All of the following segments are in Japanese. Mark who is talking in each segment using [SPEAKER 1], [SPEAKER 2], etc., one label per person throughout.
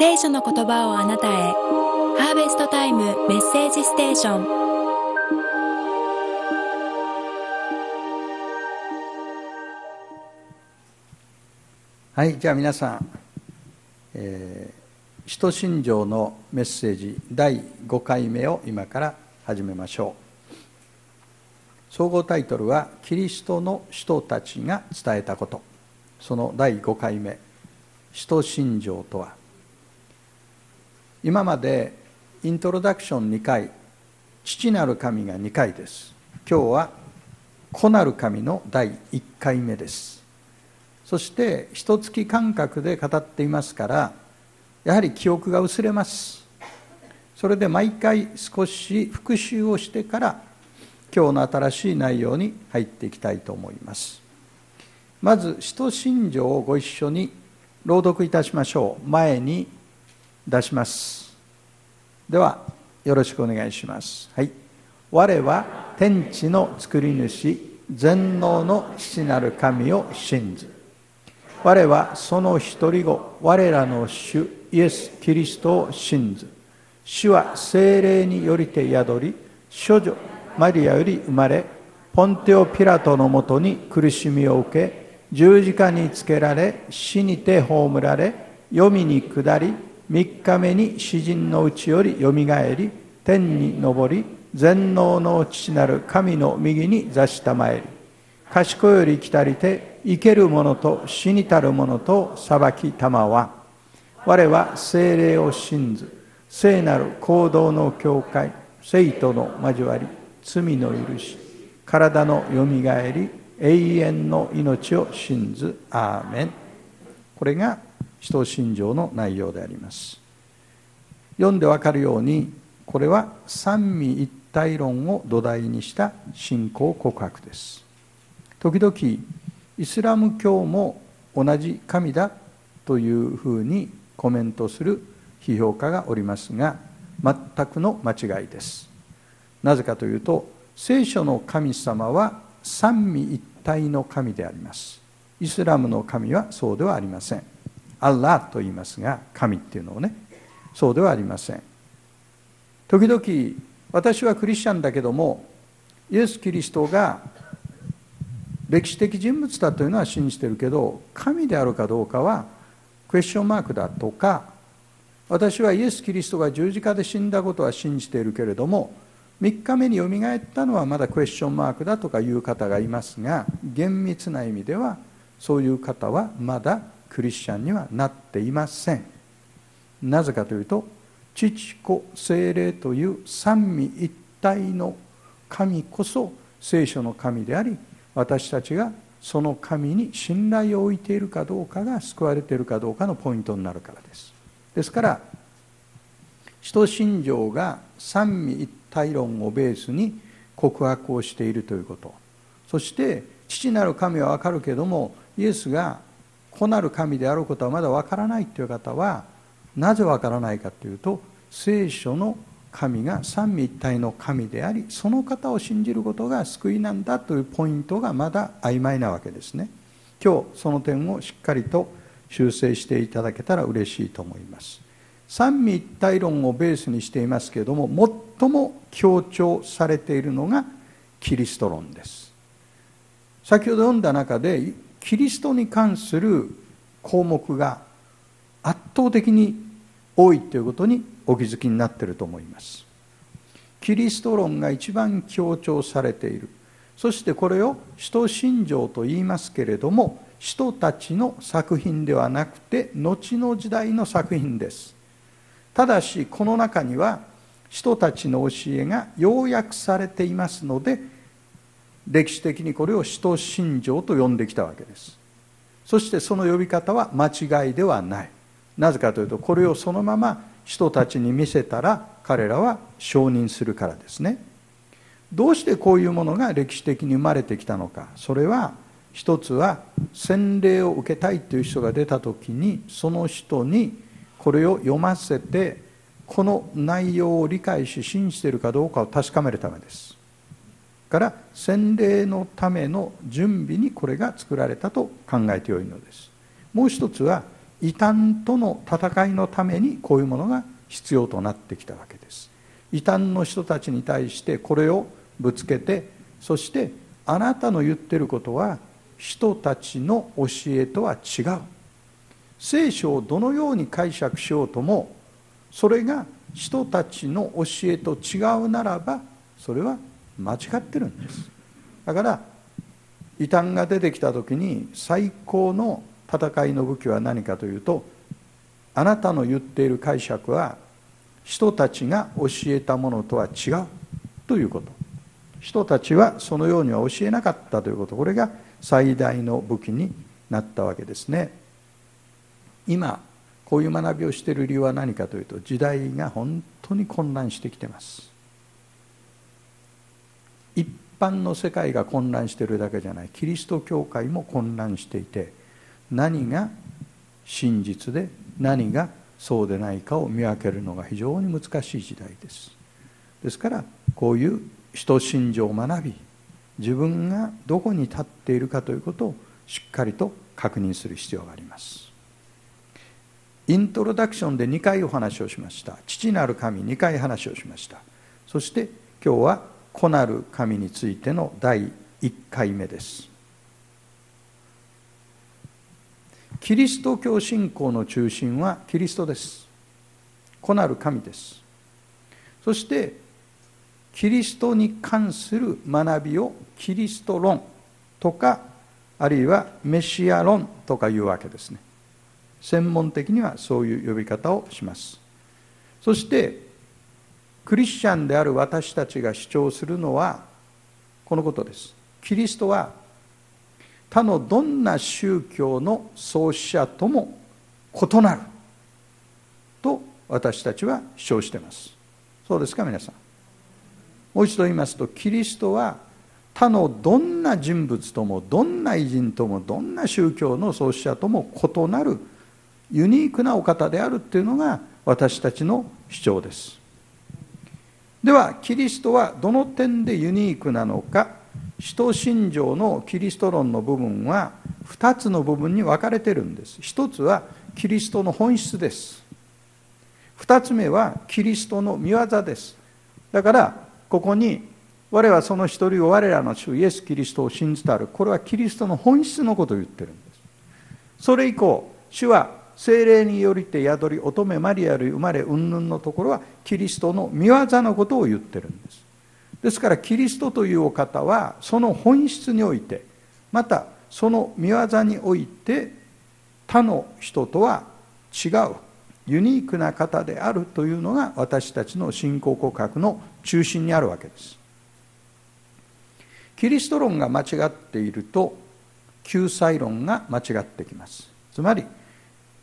[SPEAKER 1] 聖書の言葉をあなたへ。ハーベストタイムメッセージステーション。
[SPEAKER 2] はいじゃあ皆さん、えー、使徒信条のメッセージ第5回目を今から始めましょう。総合タイトルは「キリストの人たちが伝えたこと」その第5回目「使徒信条とは」今までイントロダクション2回父なる神が2回です。今日は子なる神の第1回目です。そして一月間隔で語っていますからやはり記憶が薄れます。それで毎回少し復習をしてから今日の新しい内容に入っていきたいと思います。まず使徒信条をご一緒に朗読いたしましょう。前に出します。ではよろしくお願いします。はい。我は天地の作り主全能の父なる神を信ず我はその一人子我らの主イエス・キリストを信ず主は精霊によりて宿り処女マリアより生まれポンテオ・ピラトのもとに苦しみを受け十字架につけられ死にて葬られ黄泉に下り3日目に詩人のうちよりよみがえり天に昇り全能の父なる神の右に座したまえり。賢より来たりて生ける者と死にたる者と裁きたまわ。我は精霊を信ず聖なる行動の境界生徒の交わり罪の許し体のよみがえり永遠の命を信ず。アーメン。これが使徒信条の内容であります。読んでわかるようにこれは三位一体論を土台にした信仰告白です。時々イスラム教も同じ神だというふうにコメントする批評家がおりますが全くの間違いです。なぜかというと聖書の神様は三位一体の神であります。イスラムの神はそうではありません。アッラーと言いますが神っていうのをね。そうではありません。時々私はクリスチャンだけどもイエス・キリストが歴史的人物だというのは信じてるけど神であるかどうかはクエスチョンマークだとか私はイエス・キリストが十字架で死んだことは信じているけれども3日目によみがえったのはまだクエスチョンマークだとかいう方がいますが厳密な意味ではそういう方はまだクリスチャンにはなっていません。なぜかというと父子精霊という三位一体の神こそ聖書の神であり私たちがその神に信頼を置いているかどうかが救われているかどうかのポイントになるからです。ですから使徒信条が三位一体論をベースに告白をしているということ。そして父なる神は分かるけどもイエスが子なる神であることはまだわからないという方はなぜわからないかというと聖書の神が三位一体の神でありその方を信じることが救いなんだというポイントがまだ曖昧なわけですね。今日その点をしっかりと修正していただけたら嬉しいと思います。三位一体論をベースにしていますけれども最も強調されているのがキリスト論です。先ほど読んだ中でキリストに関する項目が圧倒的に多いということにお気づきになっていると思います。キリスト論が一番強調されている。そしてこれを使徒信条と言いますけれども使徒たちの作品ではなくて後の時代の作品です。ただしこの中には使徒たちの教えが要約されていますので歴史的にこれを使徒信条と呼んできたわけです。そしてその呼び方は間違いではない。なぜかというとこれをそのまま人たちに見せたら彼らは承認するからですね。どうしてこういうものが歴史的に生まれてきたのか。それは一つは洗礼を受けたいという人が出た時にその人にこれを読ませてこの内容を理解し信じているかどうかを確かめるためです。から洗礼のための準備にこれが作られたと考えてよいのです。もう一つは異端との戦いのためにこういうものが必要となってきたわけです。異端の人たちに対してこれをぶつけてそしてあなたの言ってることは人たちの教えとは違う。聖書をどのように解釈しようともそれが人たちの教えと違うならばそれは間違ってるんです。だから異端が出てきた時に最高の戦いの武器は何かというとあなたの言っている解釈は人たちが教えたものとは違うということ。人たちはそのようには教えなかったということ。これが最大の武器になったわけですね。今こういう学びをしている理由は何かというと時代が本当に混乱してきてます。一般の世界が混乱しているだけじゃない。キリスト教会も混乱していて何が真実で何がそうでないかを見分けるのが非常に難しい時代です。ですからこういう人信条を学び自分がどこに立っているかということをしっかりと確認する必要があります。イントロダクションで2回お話をしました。父なる神2回話をしました。そして今日は子なる神についての第1回目です。キリスト教信仰の中心はキリストです。子なる神です。そしてキリストに関する学びをキリスト論とかあるいはメシア論とかいうわけですね。専門的にはそういう呼び方をします。そしてクリスチャンである私たちが主張するのはこのことです。キリストは他のどんな宗教の創始者とも異なると私たちは主張しています。そうですか皆さん。もう一度言いますとキリストは他のどんな人物ともどんな偉人ともどんな宗教の創始者とも異なるユニークなお方であるっていうのが私たちの主張です。ではキリストはどの点でユニークなのか。使徒信条のキリスト論の部分は2つの部分に分かれてるんです。一つはキリストの本質です。2つ目はキリストの見業です。だからここに我はその一人を我らの主イエス・キリストを信じたる。これはキリストの本質のことを言ってるんです。それ以降主は精霊によりて宿り乙女マリアより生まれ云々のところはキリストの見業のことを言ってるんです。ですからキリストというお方はその本質においてまたその見業において他の人とは違う。ユニークな方であるというのが私たちの信仰告白の中心にあるわけです。キリスト論が間違っていると救済論が間違ってきます。つまり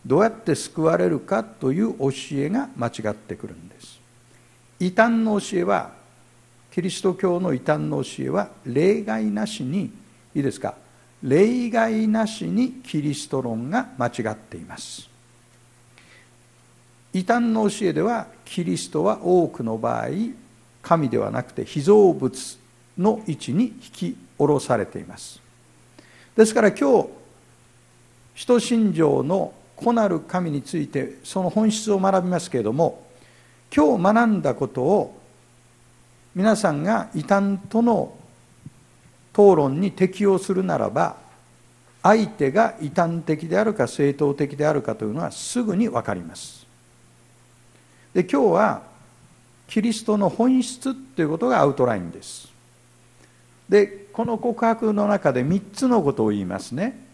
[SPEAKER 2] どうやって救われるかという教えが間違ってくるんです。異端の教えはキリスト教の異端の教えは例外なしにいいですか？例外なしにキリスト論が間違っています。異端の教えではキリストは多くの場合神ではなくて被造物の位置に引き下ろされています。ですから今日使徒信条の子なる神についてその本質を学びますけれども今日学んだことを皆さんが異端との討論に適用するならば相手が異端的であるか正当的であるかというのはすぐに分かります。で今日はキリストの本質ということがアウトラインです。でこの告白の中で3つのことを言いますね。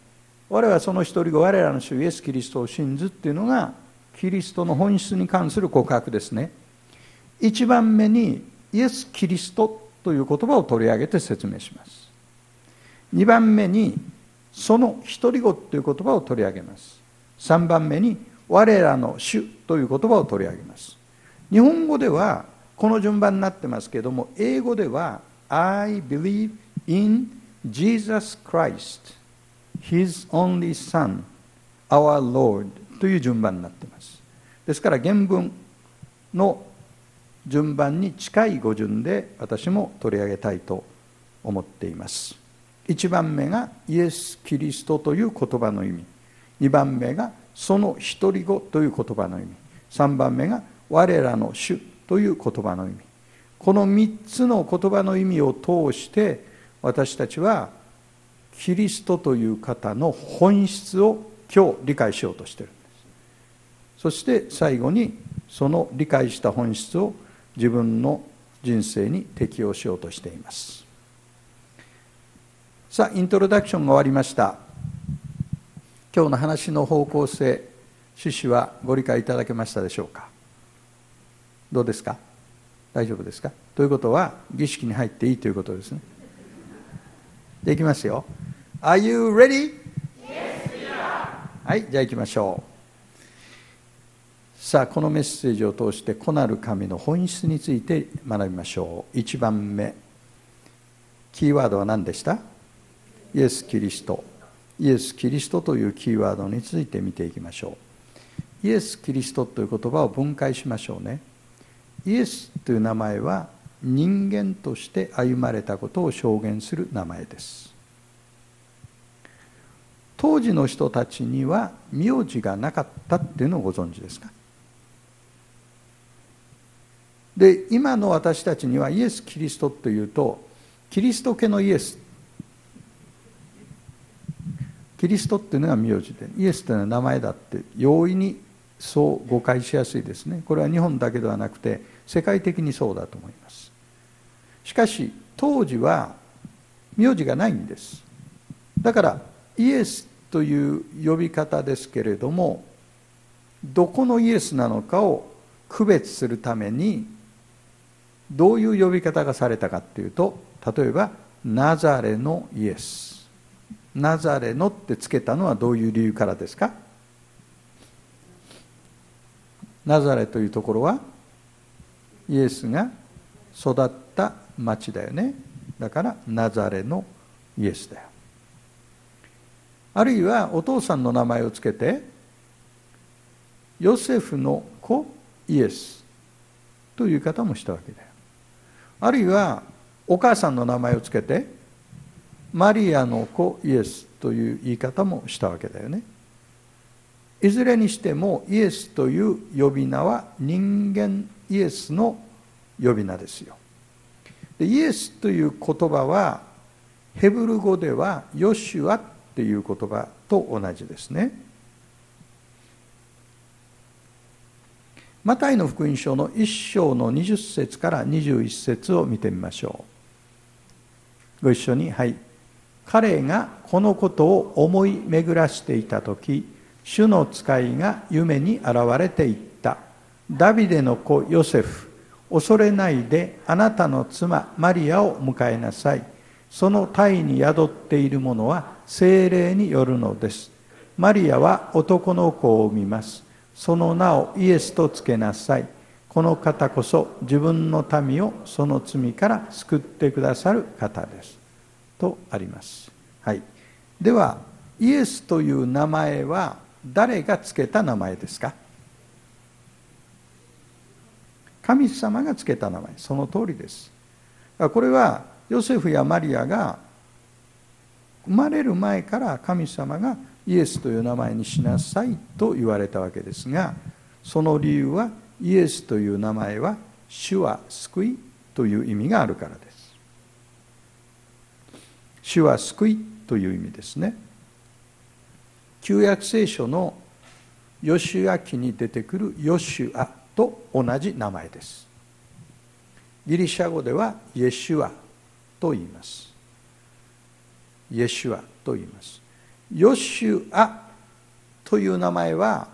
[SPEAKER 2] 我々はその一人が我らの主イエス・キリストを信ずっていうのがキリストの本質に関する告白ですね。一番目にイエス・キリストという言葉を取り上げて説明します。2番目にその独り子という言葉を取り上げます。3番目に我らの主という言葉を取り上げます。日本語ではこの順番になってますけども英語では I believe in Jesus Christ His only Son, our Lord という順番になっています。ですから原文の順番に近い語順で私も取り上げたいと思っています。1番目がイエス・キリストという言葉の意味。2番目がその独り子という言葉の意味。3番目が我らの主という言葉の意味。この3つの言葉の意味を通して私たちはキリストという方の本質を今日理解しようとしてる。んですそして最後にその理解した本質を自分の人生に適用しようとしています。さあイントロダクションが終わりました。今日の話の方向性趣旨はご理解いただけましたでしょうか？どうですか？大丈夫ですか？ということは儀式に入っていいということですね。できますよ。Are you ready?
[SPEAKER 3] Yes,
[SPEAKER 2] はいじゃあ行きましょう。さあこのメッセージを通して子なる神の本質について学びましょう。1番目。キーワードは何でした？イエス・キリストイエス・キリストというキーワードについて見ていきましょう。イエス・キリストという言葉を分解しましょうね。イエスという名前は人間として歩まれたことを証言する名前です。当時の人たちには名字がなかったっていうのをご存知ですか？で今の私たちにはイエス・キリストというとキリスト家のイエス。キリストっていうのが名字でイエスというのは名前だって容易にそう誤解しやすいですね。これは日本だけではなくて世界的にそうだと思います。しかし当時は名字がないんです。だからイエスという呼び方ですけれどもどこのイエスなのかを区別するためにどういう呼び方がされたかっていうと例えばナザレのイエス。ナザレのってつけたのはどういう理由からですか？ナザレというところはイエスが育った町だよね。だからナザレのイエスだよ。あるいはお父さんの名前をつけてヨセフの子イエス。という方もしたわけだよ。あるいはお母さんの名前をつけてマリアの子イエス。という言い方もしたわけだよね。いずれにしてもイエスという呼び名は人間イエスの呼び名ですよ。でイエスという言葉はヘブル語ではヨシュアっていう言葉と同じですね。マタイの福音書の1章の20節から21節を見てみましょう。ご一緒にはい。彼がこのことを思い巡らしていた時主の使いが夢に現れていった。ダビデの子ヨセフ。恐れないであなたの妻マリアを迎えなさい。その体に宿っているものは精霊によるのです。マリアは男の子を産みます。その名をイエスとつけなさい。この方こそ自分の民をその罪から救ってくださる方です。とあります、はい、ではイエスという名前は誰がつけた名前ですか？神様がつけた名前その通りです。これはヨセフやマリアが生まれる前から神様がイエスという名前にしなさいと言われたわけですがその理由はイエスという名前は主は救いという意味があるからです。主は救いという意味ですね。旧約聖書のヨシュア記に出てくるヨシュア。と同じ名前です。ギリシャ語ではイエシュアと言います。イエシュアと言います。ヨシュアという名前は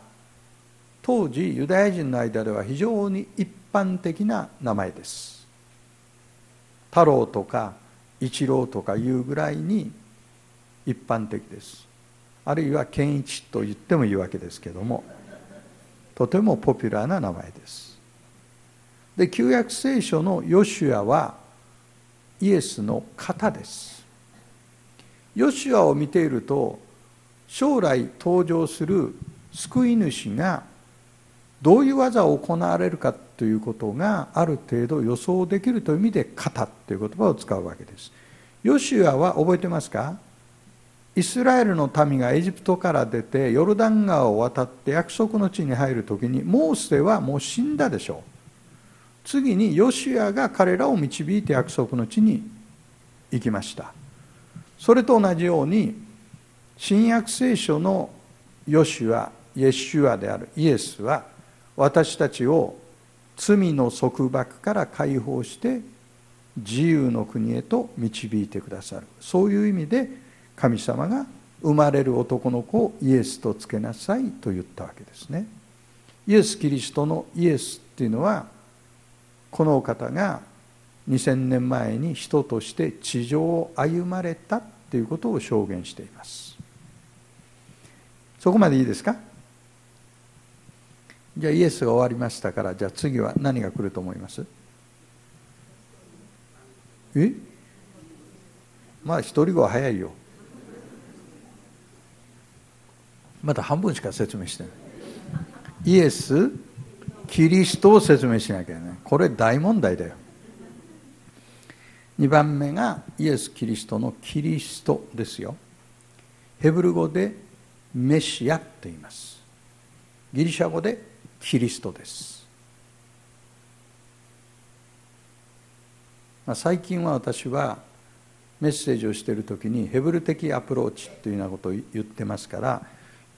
[SPEAKER 2] 当時ユダヤ人の間では非常に一般的な名前です。太郎とか一郎とかいうぐらいに一般的です。あるいは健一と言ってもいいわけですけども。とてもポピュラーな名前です。で旧約聖書のヨシュアはイエスの型です。ヨシュアを見ていると将来登場する救い主がどういう技を行われるかということがある程度予想できるという意味で「型」という言葉を使うわけです。ヨシュアは覚えてますか？イスラエルの民がエジプトから出てヨルダン川を渡って約束の地に入る時にモーセはもう死んだでしょう。次にヨシュアが彼らを導いて約束の地に行きました。それと同じように新約聖書のヨシュアイエシュアであるイエスは私たちを罪の束縛から解放して自由の国へと導いてくださる。そういう意味で神様が生まれる男の子をイエスとつけなさいと言ったわけですね。イエス・キリストのイエスっていうのはこのお方が2000年前に人として地上を歩まれたということを証言しています。そこまでいいですか？じゃあイエスが終わりましたからじゃあ次は何が来ると思います？え？まあ一人後は早いよ。まだ半分しか説明してない。イエスキリストを説明しなきゃねこれ大問題だよ。2番目がイエス・キリストのキリストですよ。ヘブル語でメシアと言います。ギリシャ語でキリストです、まあ、最近は私はメッセージをしている時にヘブル的アプローチというようなことを言ってますから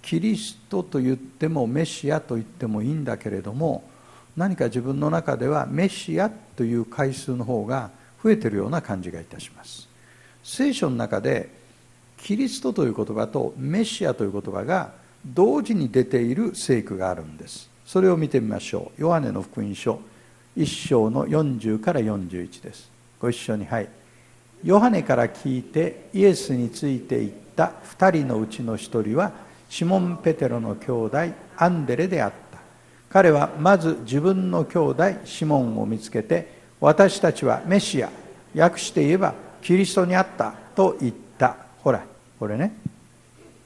[SPEAKER 2] キリストと言ってもメシアと言ってもいいんだけれども何か自分の中ではメシアという回数の方が増えているような感じがいたします。聖書の中でキリストという言葉とメシアという言葉が同時に出ている聖句があるんです。それを見てみましょう。ヨハネの福音書1章の40から41です。ご一緒にはい。ヨハネから聞いてイエスについていった2人のうちの1人はシモン・ペテロの兄弟アンデレであった。彼はまず自分の兄弟シモンを見つけて私たちはメシア訳して言えばキリストにあったと言った。ほらこれね。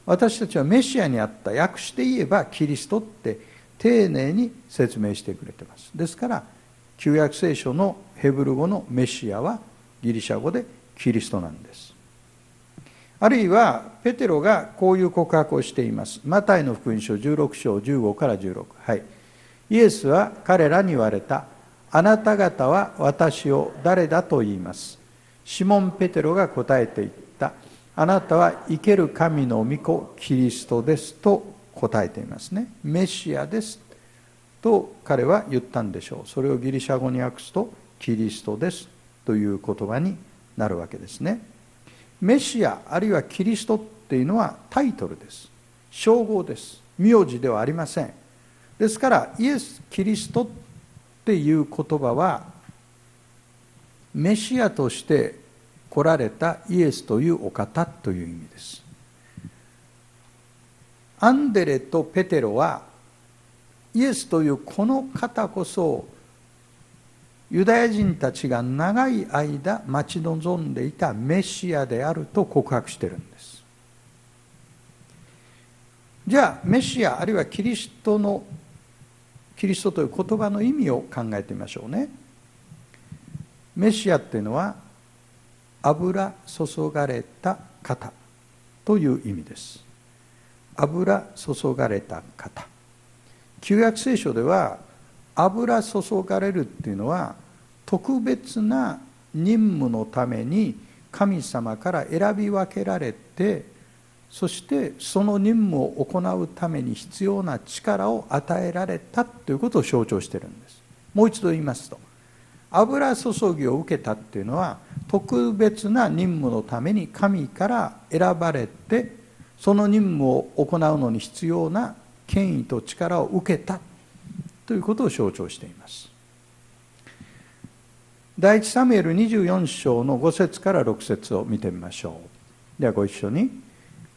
[SPEAKER 2] 私たちはメシアにあった訳して言えばキリストって丁寧に説明してくれてます。ですから旧約聖書のヘブル語のメシアはギリシャ語でキリストなんです。あるいはペテロがこういう告白をしています。マタイの福音書16章15から16はい。イエスは彼らに言われたあなた方は私を誰だと言います。シモン・ペテロが答えていった。あなたは生ける神の御子キリストですと答えていますね。メシアです。と彼は言ったんでしょう。それをギリシャ語に訳すとキリストですという言葉になるわけですね。メシアあるいはキリストっていうのはタイトルです。称号です。名字ではありません。ですからイエス・キリストっていう言葉はメシアとして来られたイエスというお方という意味です。アンデレとペテロはイエスというこの方こそユダヤ人たちが長い間待ち望んでいたメシアであると告白してるんです。じゃあメシアあるいはキリストのキリストという言葉の意味を考えてみましょうね。メシアっていうのは油注がれた方という意味です。油注がれた方。旧約聖書では油注がれるっていうのは特別な任務のために神様から選び分けられてそしてその任務を行うために必要な力を与えられたということを象徴しているんです。もう一度言いますと油注ぎを受けたっていうのは特別な任務のために神から選ばれてその任務を行うのに必要な権威と力を受けた。ということを象徴しています。第一サムエル24章の5節から6節を見てみましょう。ではご一緒に。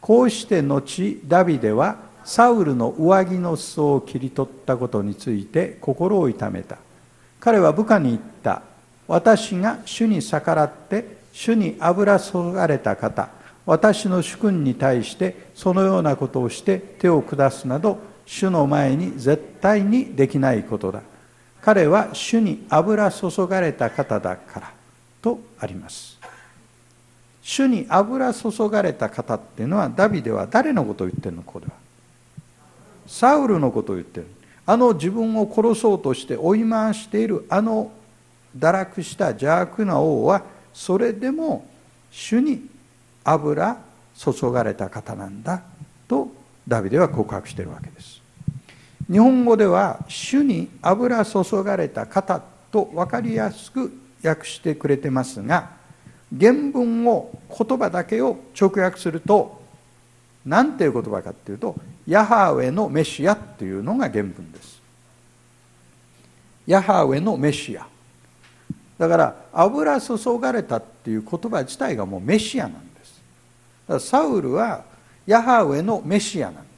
[SPEAKER 2] こうして後ダビデはサウルの上着の裾を切り取ったことについて心を痛めた。彼は部下に言った。私が主に逆らって主に油注がれた方。私の主君に対してそのようなことをして手を下すなど主の前に絶対にできないことだ。彼は主に油注がれた方だからとあります。主に油注がれた方っていうのはダビデは誰のことを言ってるの？ここでは。サウルのことを言ってる。あの自分を殺そうとして追い回しているあの堕落した邪悪な王はそれでも主に油注がれた方なんだとダビデは告白しているわけです。日本語では主に油注がれた方と分かりやすく訳してくれてますが原文を言葉だけを直訳すると何ていう言葉かっていうとヤハウェのメシアっていうのが原文です。ヤハウェのメシア。だから油注がれたっていう言葉自体がもうメシアなんです。だからサウルはヤハウェのメシアなんです。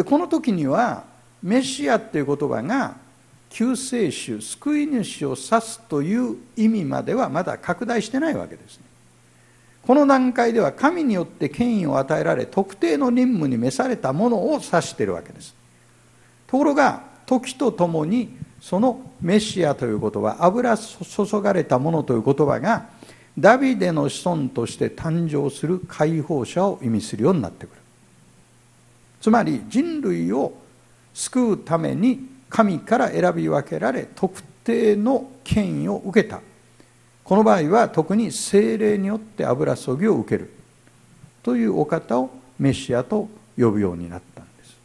[SPEAKER 2] でこの時にはメシアっていう言葉が救世主救い主を指すという意味まではまだ拡大してないわけですね。この段階では神によって権威を与えられ特定の任務に召されたものを指しているわけです。ところが時とともにそのメシアという言葉油注がれたものという言葉がダビデの子孫として誕生する解放者を意味するようになってくる。つまり人類を救うために神から選び分けられ特定の権威を受けた。この場合は特に精霊によって油注ぎを受けるというお方をメシアと呼ぶようになったんです。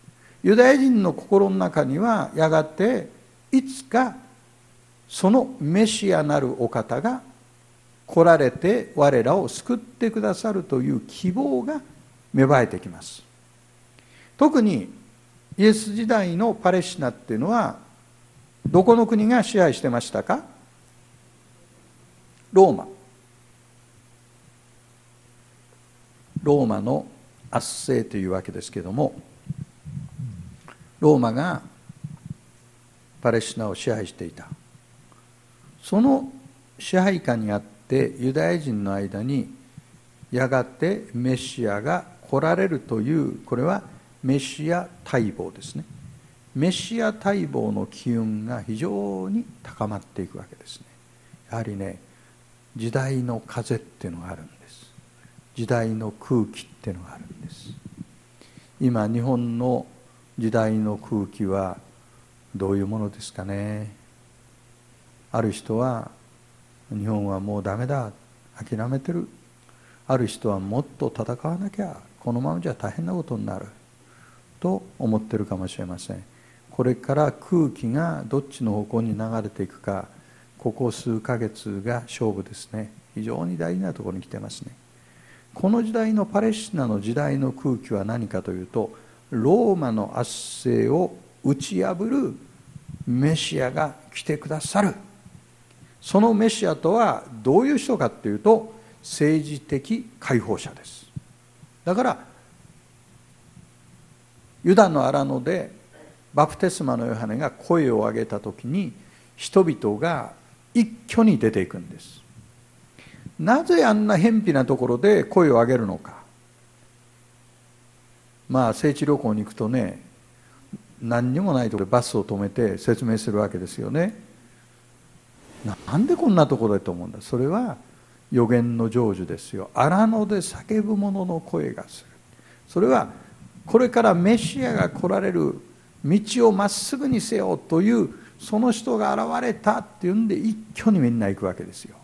[SPEAKER 2] ユダヤ人の心の中にはやがていつかそのメシアなるお方が来られて我らを救ってくださるという希望が芽生えてきます。特にイエス時代のパレスチナっていうのはどこの国が支配してましたか？ローマ。ローマの圧政というわけですけどもローマがパレスチナを支配していた。その支配下にあってユダヤ人の間にやがてメシアが来られるというこれはメシア待望ですね。メシア待望の機運が非常に高まっていくわけですね。やはりね時代の風っていうのがあるんです。時代の空気っていうのがあるんです。今日本の時代の空気はどういうものですかね。ある人は日本はもうダメだ諦めてる。ある人はもっと戦わなきゃこのままじゃ大変なことになる。と思ってるかもしれません。これから空気がどっちの方向に流れていくかここ数ヶ月が勝負ですね。非常に大事なところに来てますね。この時代のパレスチナの時代の空気は何かというとローマの圧政を打ち破るメシアが来てくださる。そのメシアとはどういう人かっていうと政治的解放者です。だからユダの荒野でバプテスマのヨハネが声を上げた時に人々が一挙に出ていくんです。なぜあんな偏僻なところで声を上げるのか。まあ聖地旅行に行くとね何にもないところでバスを止めて説明するわけですよね。なんでこんなところでと思うんだ。それは予言の成就ですよ。荒野で叫ぶ者の声がする。それはこれからメシアが来られる道をまっすぐにせよというその人が現れたっていうんで一挙にみんな行くわけですよ。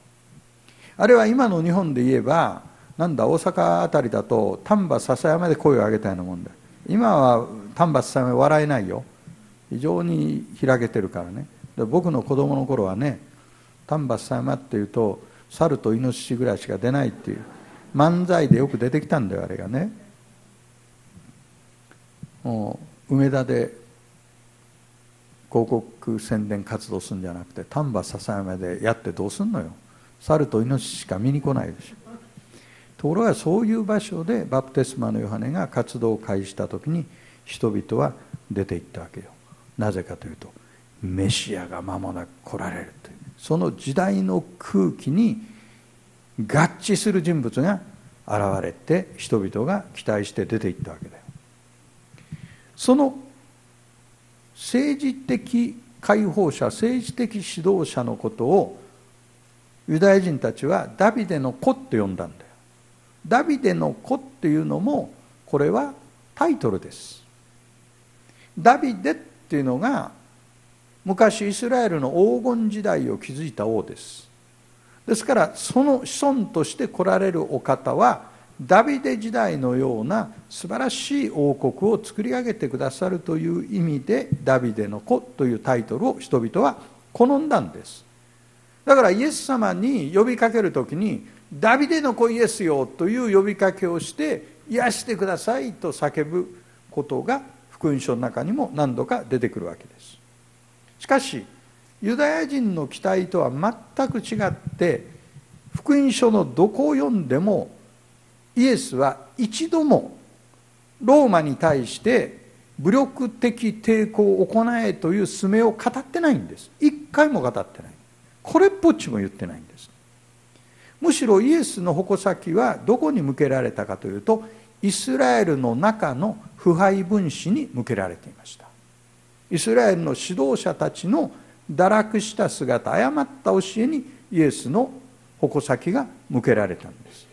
[SPEAKER 2] あるいは今の日本で言えばなんだ大阪辺りだと丹波篠山で声を上げたようなもんだ。今は丹波篠山笑えないよ。非常に開けてるからね。で僕の子供の頃はね丹波篠山っていうと猿とイノシシぐらいしか出ないっていう漫才でよく出てきたんだよあれがね。梅田で広告宣伝活動するんじゃなくて丹波篠山でやってどうすんのよ。猿と命しか見に来ないでしょ。ところがそういう場所でバプテスマのヨハネが活動を開始した時に人々は出ていったわけよ。なぜかというとメシアが間もなく来られるという。その時代の空気に合致する人物が現れて人々が期待して出ていったわけだよ。その政治的解放者政治的指導者のことをユダヤ人たちはダビデの子って呼んだんだよ。ダビデの子っていうのもこれはタイトルです。ダビデっていうのが昔イスラエルの黄金時代を築いた王です。ですからその子孫として来られるお方はダビデ時代のような素晴らしい王国を作り上げてくださるという意味でダビデの子というタイトルを人々は好んだんです。だからイエス様に呼びかける時にダビデの子イエスよという呼びかけをして癒してくださいと叫ぶことが福音書の中にも何度か出てくるわけです。しかしユダヤ人の期待とは全く違って福音書のどこを読んでもイエスは一度もローマに対して武力的抵抗を行えという勧めを語ってないんです。一回も語ってない。これっぽっちも言ってないんです。むしろイエスの矛先はどこに向けられたかというとイスラエルの中の腐敗分子に向けられていました。イスラエルの指導者たちの堕落した姿誤った教えにイエスの矛先が向けられたんです。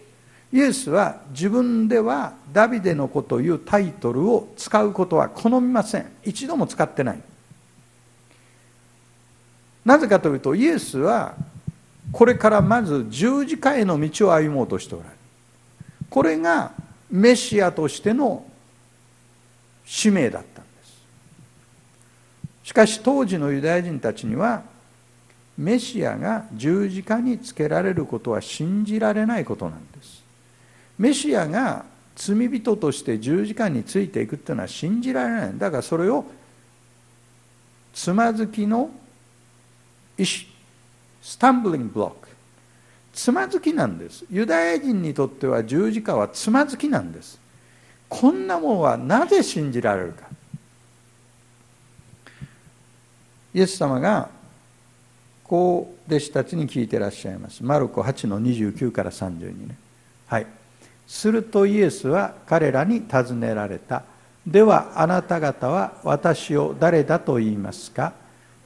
[SPEAKER 2] イエスは自分ではダビデの子というタイトルを使うことは好みません。一度も使ってない。なぜかというとイエスはこれからまず十字架への道を歩もうとしておられる。これがメシアとしての使命だったんです。しかし当時のユダヤ人たちにはメシアが十字架につけられることは信じられないことなんです。メシアが罪人として十字架についていくっていうのは信じられない。だからそれをつまずきの石スタンブリングブロック。つまずきなんです。ユダヤ人にとっては十字架はつまずきなんです。こんなものはなぜ信じられるか。イエス様がこう弟子たちに聞いてらっしゃいます。マルコ8の29から32ね。はい。するとイエスは彼らに尋ねられた。ではあなた方は私を誰だと言いますか？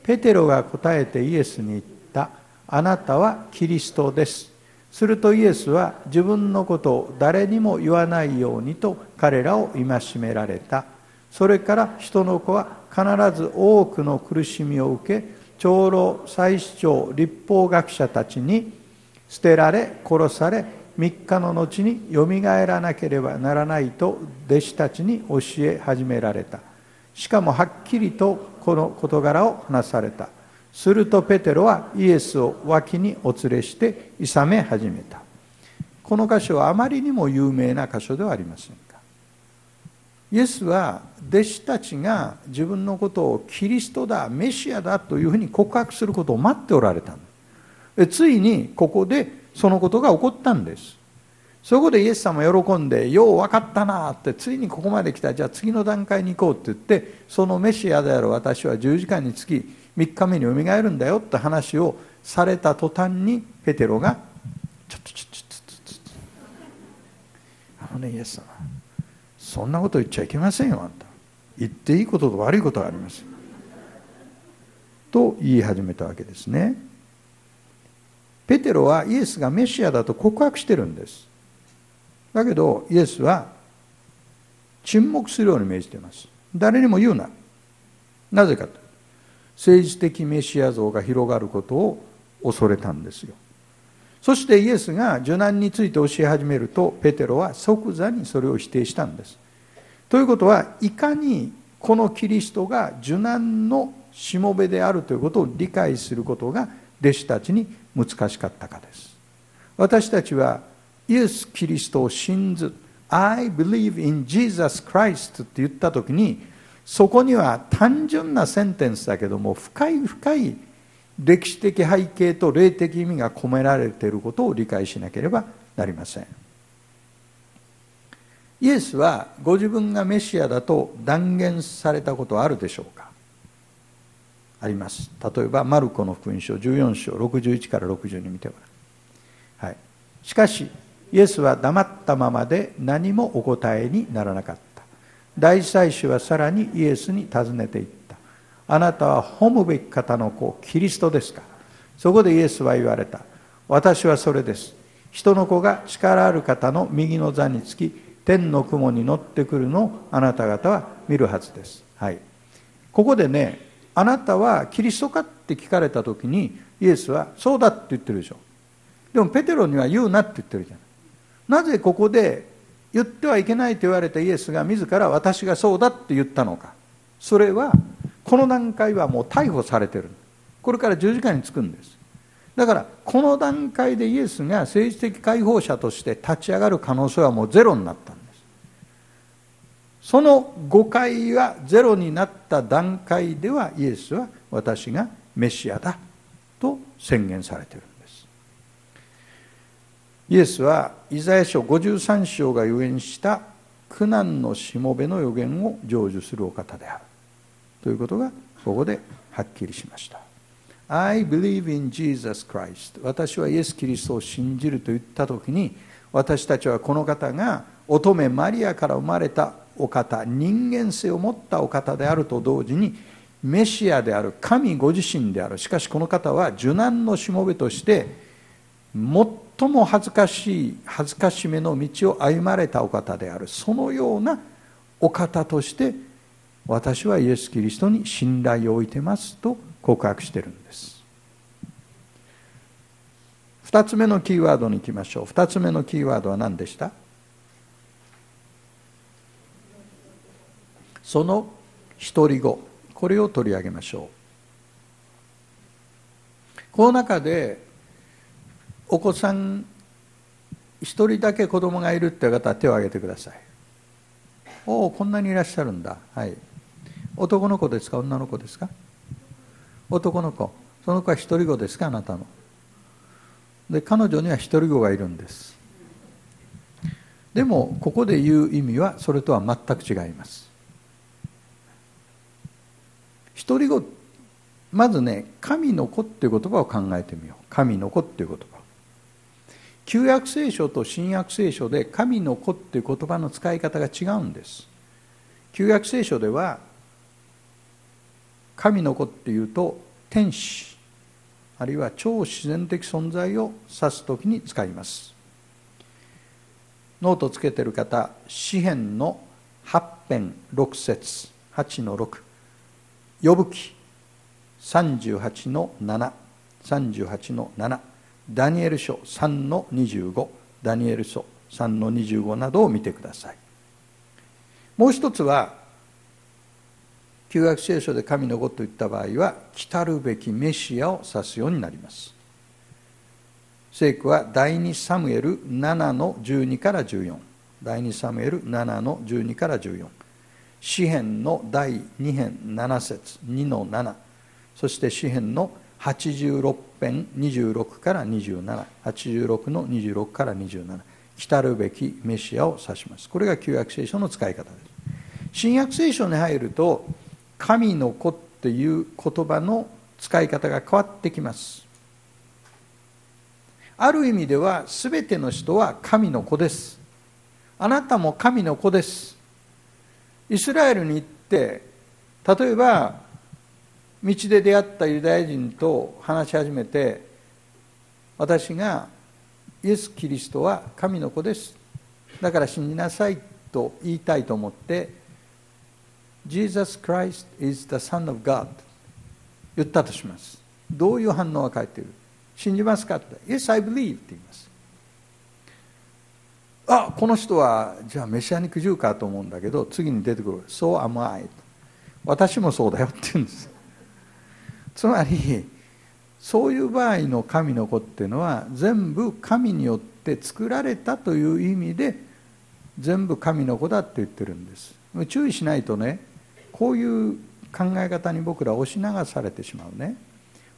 [SPEAKER 2] ペテロが答えてイエスに言った。あなたはキリストです。するとイエスは自分のことを誰にも言わないようにと彼らを戒められた。それから人の子は必ず多くの苦しみを受け長老祭司長立法学者たちに捨てられ殺され3日の後によみがえらなければならないと弟子たちに教え始められた。しかもはっきりとこの事柄を話された。するとペテロはイエスを脇にお連れして諌め始めた。この箇所はあまりにも有名な箇所ではありませんか。イエスは弟子たちが自分のことをキリストだメシアだというふうに告白することを待っておられたついにここでそのことが起こったんです。そこでイエス様喜んで「よう分かったな」ってついにここまで来た。じゃあ次の段階に行こうって言ってそのメシアである私は10時間につき3日目によみがえるんだよって話をされた途端にペテロが「ちょっとちょっとちょっとちょっと。あのねイエス様そんなこと言っちゃいけませんよあんた。言っていいことと悪いことがあります」と言い始めたわけですね。ペテロはイエスがメシアだと告白してるんです。だけどイエスは沈黙するように命じています。誰にも言うな。なぜかと。政治的メシア像が広がることを恐れたんですよ。そしてイエスが受難について教え始めるとペテロは即座にそれを否定したんです。ということはいかにこのキリストが受難のしもべであるということを理解することが弟子たちに難しかったかです。私たちはイエス・キリストを信ず I believe in Jesus Christ って言った時にそこには単純なセンテンスだけども深い深い歴史的背景と霊的意味が込められていることを理解しなければなりません。イエスはご自分がメシアだと断言されたことはあるでしょうか？あります。例えばマルコの福音書14章61から62見てごらん、はい、しかしイエスは黙ったままで何もお答えにならなかった。大祭司はさらにイエスに尋ねていった。あなたは褒むべき方の子キリストですか？そこでイエスは言われた。私はそれです。人の子が力ある方の右の座につき天の雲に乗ってくるのをあなた方は見るはずです。はい。ここでねあなたはキリストかって聞かれた時にイエスはそうだって言ってるでしょ。でもペテロには言うなって言ってるじゃん。なぜここで言ってはいけないと言われたイエスが自ら私がそうだって言ったのか。それはこの段階はもう逮捕されてる。これから十字架につくんです。だからこの段階でイエスが政治的解放者として立ち上がる可能性はもうゼロになった。その誤解がゼロになった段階ではイエスは私がメシアだと宣言されているんです。イエスはイザヤ書53章が予言した苦難のしもべの予言を成就するお方であるということがここではっきりしました。I believe in Jesus Christ. 私はイエス・キリストを信じると言った時に私たちはこの方が乙女マリアから生まれたお方人間性を持ったお方であると同時にメシアである神ご自身である。しかしこの方は受難のしもべとして最も恥ずかしい恥ずかしめの道を歩まれたお方である。そのようなお方として私はイエス・キリストに信頼を置いてますと告白してるんです。2つ目のキーワードに行きましょう。2つ目のキーワードは何でした？その独り子これを取り上げましょう。この中でお子さん一人だけ子供がいるっていう方は手を挙げてください。おおこんなにいらっしゃるんだ。はい。男の子ですか？女の子ですか？男の子。その子は一人子ですか？あなたの。で彼女には一人子がいるんです。でもここで言う意味はそれとは全く違います。一人子まずね神の子っていう言葉を考えてみよう。神の子っていう言葉。旧約聖書と新約聖書で神の子っていう言葉の使い方が違うんです。旧約聖書では神の子っていうと天使。あるいは超自然的存在を指す時に使います。ノートつけてる方詩篇の8編6節8の6呼ぶ記。38の738の7ダニエル書3の25ダニエル書3の25などを見てください。もう一つは旧約聖書で神の子と言った場合は来たるべきメシアを指すようになります。聖句は第2サムエル7の12から14第2サムエル7の12から14詩篇の第2編7節2の7そして詩篇の86編26から2786の26から27来るべきメシアを指します。これが旧約聖書の使い方です。新約聖書に入ると神の子っていう言葉の使い方が変わってきます。ある意味では全ての人は神の子です。あなたも神の子です。イスラエルに行って例えば道で出会ったユダヤ人と話し始めて私がイエス・キリストは神の子です。だから信じなさいと言いたいと思って Jesus Christ is the Son of God 言ったとします。どういう反応が返っている？信じますか？って。Yes, I believe って言います。あこの人はじゃあメシアニックジューかと思うんだけど次に出てくる So am I 私もそうだよって言うんです。つまりそういう場合の神の子っていうのは全部神によって作られたという意味で全部神の子だって言ってるんです。注意しないとねこういう考え方に僕ら押し流されてしまうね。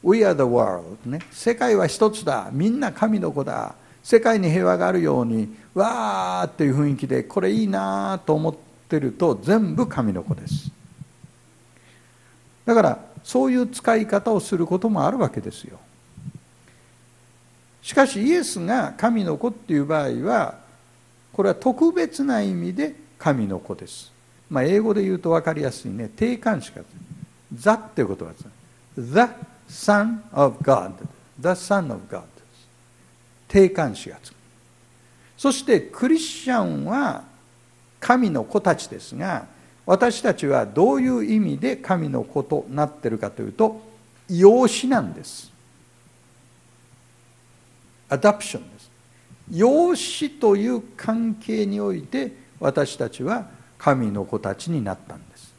[SPEAKER 2] We are the world ね。世界は一つだ。みんな神の子だ。世界に平和があるようにわーっていう雰囲気でこれいいなと思ってると全部神の子です。だからそういう使い方をすることもあるわけですよ。しかしイエスが神の子っていう場合はこれは特別な意味で神の子です。まあ、英語で言うと分かりやすいね。定冠詞が The っていう言葉です The Son of God The Son of God 定冠詞がつくそしてクリスチャンは神の子たちですが私たちはどういう意味で神の子となっているかというと養子なんです。アダプションです。養子という関係において私たちは神の子たちになったんです。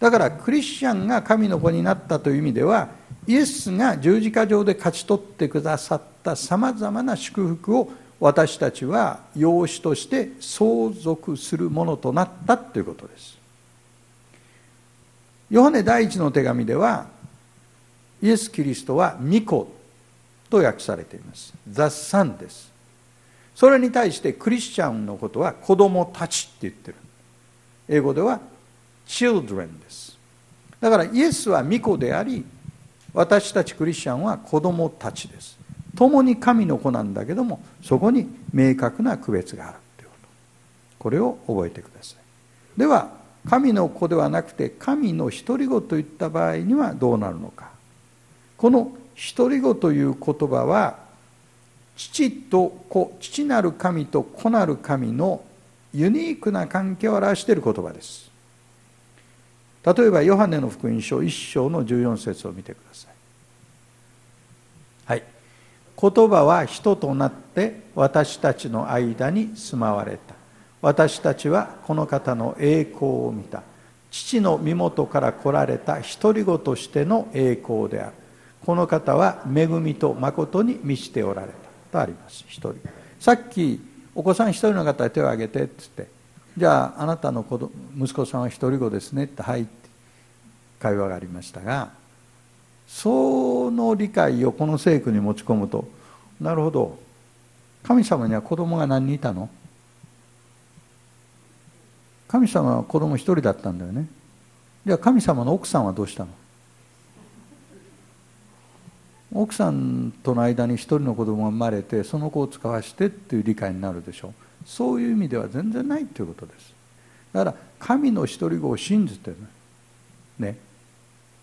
[SPEAKER 2] だからクリスチャンが神の子になったという意味ではイエスが十字架上で勝ち取ってくださったさまざまな祝福を私たちは養子として相続するものとなったということです。ヨハネ第一の手紙ではイエス・キリストは御子と訳されています。雑産です。それに対してクリスチャンのことは子供たちって言ってる。英語では children です。だからイエスは御子であり私たちクリスチャンは子供たちです。共に神の子なんだけどもそこに明確な区別があるということ。これを覚えてくださいでは神の子ではなくて神の独り子といった場合にはどうなるのか。この独り子という言葉は父と子父なる神と子なる神のユニークな関係を表している言葉です。例えばヨハネの福音書1章の14節を見てください。はい。言葉は人となって私たちの間に住まわれた。私たちはこの方の栄光を見た。父の身元から来られた独り子としての栄光である。この方は恵みと誠に満ちておられた。とあります一人。さっきお子さん一人の方手を挙げてって言って。じゃああなたの子息子さんは独り子ですねってはいって会話がありましたがその理解をこの聖句に持ち込むとなるほど。神様には子供が何人いたの？神様は子供一人だったんだよね。じゃあ神様の奥さんはどうしたの？奥さんとの間に一人の子供が生まれてその子を使わしてっていう理解になるでしょう。そういう意味では全然ないということです。だから神の一人子を信じてねね。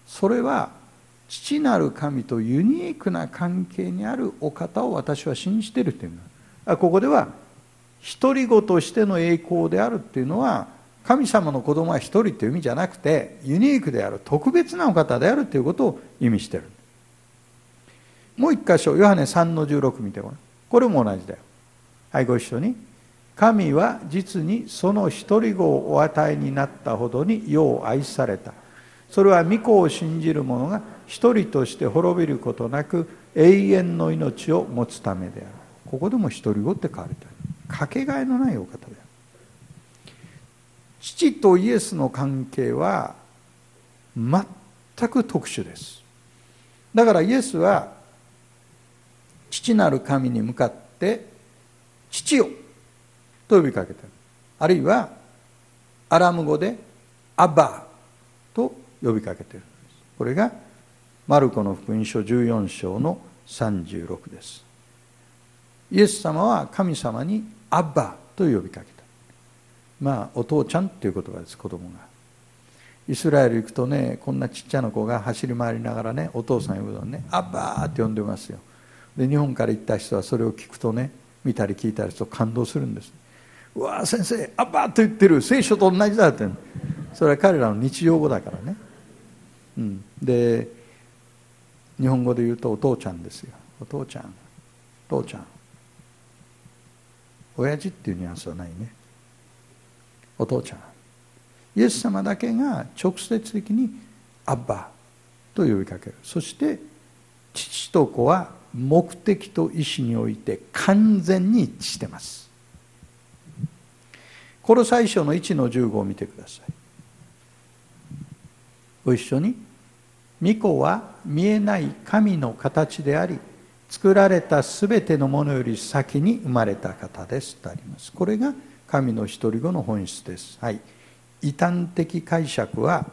[SPEAKER 2] それは父なる神とユニークな関係にあるお方を私は信じてるっていうの。ここでは独り子としての栄光であるっていうのは神様の子供は一人という意味じゃなくてユニークである特別なお方であるということを意味している。もう一箇所ヨハネ3の16見てごらん。これも同じだよ。はいご一緒に。神は実にその一人子をお与えになったほどに世を愛された。それは御子を信じる者が一人として滅びることなく永遠の命を持つためである。ここでも一人子って書かれてある。かけがえのないお方である。父とイエスの関係は全く特殊です。だからイエスは父なる神に向かって「父よ」と呼びかけてる。あるいはアラム語で「アバー」と呼びかけてるんです。これがマルコの福音書14章の36です。イエス様は神様に「アッバー」と呼びかけた。まあお父ちゃんっていう言葉です子供が。イスラエル行くとねこんなちっちゃな子が走り回りながらねお父さん呼ぶのね「アッバー」って呼んでますよ。で日本から行った人はそれを聞くとね見たり聞いたりすると感動するんです。うわ先生アッバーと言ってる聖書と同じだって。それは彼らの日常語だからね、うん、で日本語で言うとお父ちゃんですよ。お父ちゃん。父ちゃん。親父っていうニュアンスはないね。お父ちゃん。イエス様だけが直接的にアッバと呼びかける。そして父と子は目的と意思において完全に一致してます。この最初の1の15を見てください。ご一緒に。御子は見えない神の形であり作られたすべてのものより先に生まれた方です。とあります。これが神の独り子の本質です。はい。異端的解釈は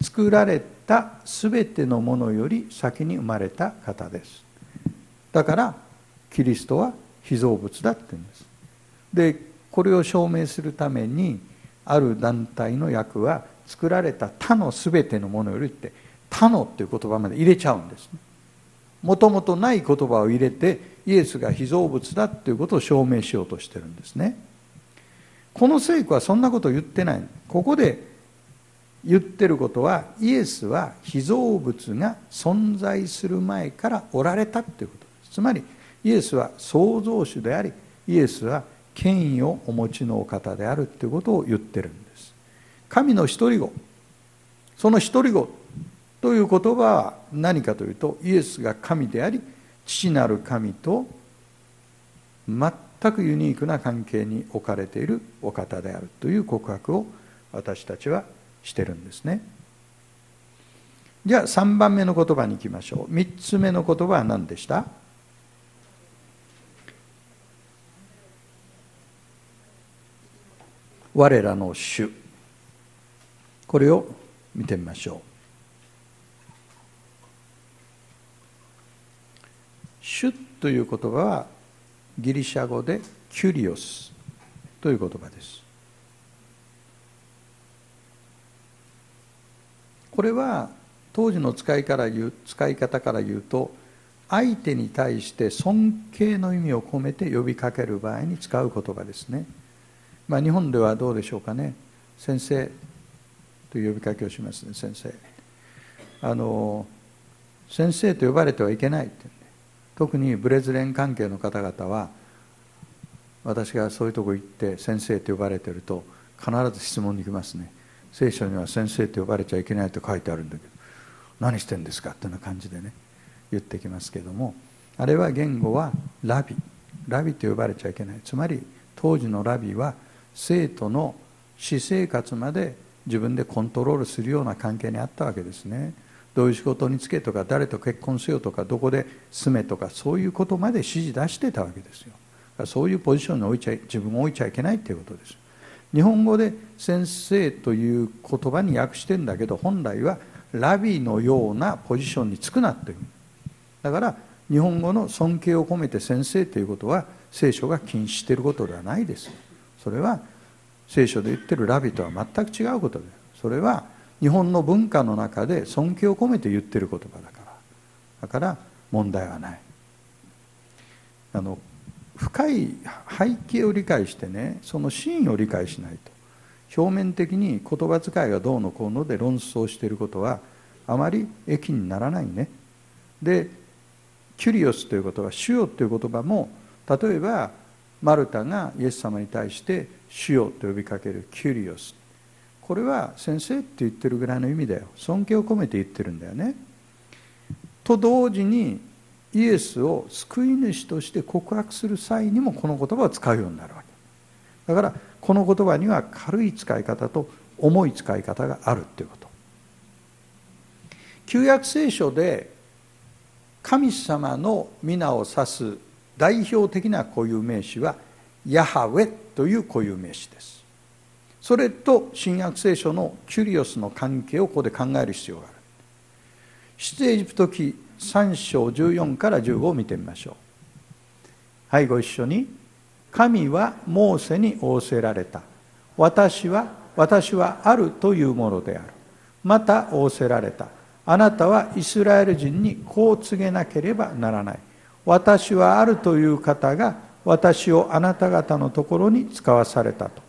[SPEAKER 2] 作られたすべてのものより先に生まれた方です。だからキリストは被造物だって言うんです。でこれを証明するためにある団体の役は作られた他のすべてのものよりって他のっていう言葉まで入れちゃうんです。ねもともとない言葉を入れてイエスが被造物だということを証明しようとしてるんですね。この聖句はそんなことを言ってない。ここで言ってることはイエスは被造物が存在する前からおられたということ。ですつまりイエスは創造主でありイエスは権威をお持ちのお方であるということを言ってるんです。神の一人子。その一人子という言葉は何かというとイエスが神であり父なる神と全くユニークな関係に置かれているお方であるという告白を私たちはしてるんですね。じゃあ3番目の言葉に行きましょう。3つ目の言葉は何でした？我らの主。これを見てみましょう。主という言葉はギリシャ語でキュリオスという言葉です。これは当時の使いから言う使い方から言うと相手に対して尊敬の意味を込めて呼びかける場合に使う言葉ですね、まあ、日本ではどうでしょうかね。先生という呼びかけをしますね先生。あの先生と呼ばれてはいけないって。特にブレズレン関係の方々は私がそういうとこ行って先生と呼ばれてると必ず質問に来ますね。聖書には先生と呼ばれちゃいけないと書いてあるんだけど何してんですかっていうような感じでね言ってきますけどもあれは言語はラビ。ラビと呼ばれちゃいけない。つまり当時のラビは生徒の私生活まで自分でコントロールするような関係にあったわけですね。どういう仕事に就けとか誰と結婚しよとかどこで住めとかそういうことまで指示出してたわけですよ。そういうポジションに置いちゃ自分を置いちゃいけないっていうことです。日本語で先生という言葉に訳してんだけど本来はラビのようなポジションにつくなっていうだから日本語の尊敬を込めて先生ということは聖書が禁止していることではないです。それは聖書で言ってるラビとは全く違うことで。それは日本の文化の中で尊敬を込めて言ってる言葉だから。だから問題はない。あの深い背景を理解してねその真意を理解しないと。表面的に言葉遣いがどうのこうので論争していることはあまり益にならないね。でキュリオスという言葉主よという言葉も例えばマルタがイエス様に対して主よと呼びかけるキュリオス。これは先生って言ってるぐらいの意味だよ。尊敬を込めて言ってるんだよね。と同時にイエスを救い主として告白する際にもこの言葉を使うようになるわけ。だからこの言葉には軽い使い方と重い使い方があるっていうこと。旧約聖書で神様の皆を指す代表的な固有名詞はヤハウェという固有名詞です。それと新約聖書のキュリオスの関係をここで考える必要がある。出エジプト記3章14から15を見てみましょう。はいご一緒に。神はモーセに仰せられた。私は私はあるというものである。また仰せられた。あなたはイスラエル人にこう告げなければならない。私はあるという方が私をあなた方のところに使わされたと。